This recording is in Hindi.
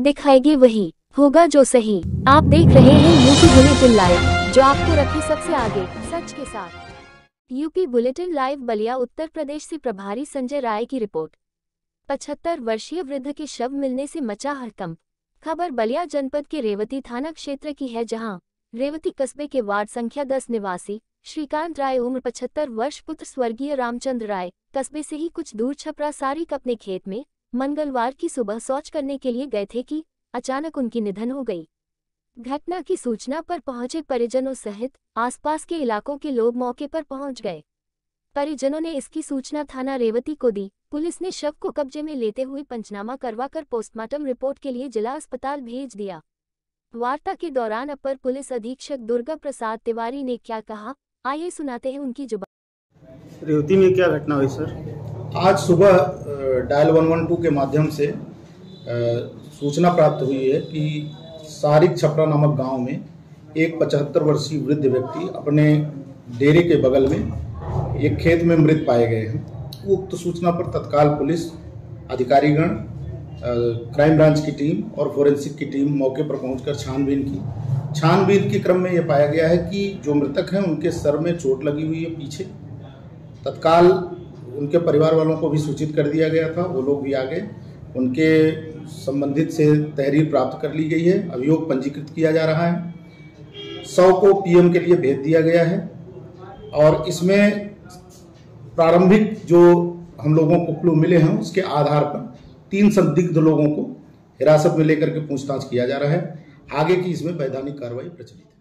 दिखाएगी वही, होगा जो सही। आप देख रहे हैं यूपी बुलेटिन लाइव, जो आपको रखे सबसे आगे, सच के साथ। UP bulletin live Ballia Uttar Pradesh से प्रभारी संजय राय की रिपोर्ट। पचहत्तर वर्षीय वृद्ध के शव मिलने से मचा हड़कंप। खबर बलिया जनपद के रेवती थाना क्षेत्र की है, जहाँ रेवती कस्बे के वार्ड संख्या दस निवासी, श्रीकांत राय उम्र पचहत्तर वर्ष, पुत्र स्वर्गीय रामचंद्र राय, कस्बे से ही कुछ दूर छपरा सारिक अपने खेत में मंगलवार की सुबह शौच करने के लिए गए थे कि अचानक उनकी निधन हो गई। घटना की सूचना पर पहुँचे परिजनों सहित आसपास के इलाकों के लोग मौके पर पहुँच गए। परिजनों ने इसकी सूचना थाना रेवती को दी। पुलिस ने शव को कब्जे में लेते हुए पंचनामा करवाकर पोस्टमार्टम रिपोर्ट के लिए जिला अस्पताल भेज दिया। वार्ता के दौरान अपर पुलिस अधीक्षक दुर्गा प्रसाद तिवारी ने क्या कहा? आइए सुनाते हैं उनकी ज़ुबान। रेवती में क्या घटना हुई सर? आज सुबह डायल वन वन टू के माध्यम से सूचना प्राप्त हुई है कि सारिक छपरा नामक गाँव में एक पचहत्तर वर्षीय वृद्ध व्यक्ति अपने डेरे के बगल में एक खेत में मृत पाए गए हैं। उक्त सूचना पर तत्काल पुलिस, अधिकारीगण क्राइम ब्रांच की टीम और फोरेंसिक की टीम मौके पर पहुंचकर छानबीन की। छानबीन के क्रम में यह पाया गया है कि जो मृतक हैं उनके सर में चोट लगी हुई है पीछे। तत्काल उनके परिवार वालों को भी सूचित कर दिया गया था, वो लोग भी आ गए उनके संबंधित से तहरीर प्राप्त कर ली गई है, अभियोग पंजीकृत किया जा रहा है। सौ को पीएम के लिए भेज दिया गया है, और इसमें प्रारंभिक जो हम लोगों को क्लू मिले हैं, उसके आधार पर तीन संदिग्ध लोगों को हिरासत में लेकर के पूछताछ किया जा रहा है। आगे की इसमें वैधानिक कार्रवाई प्रचलित है।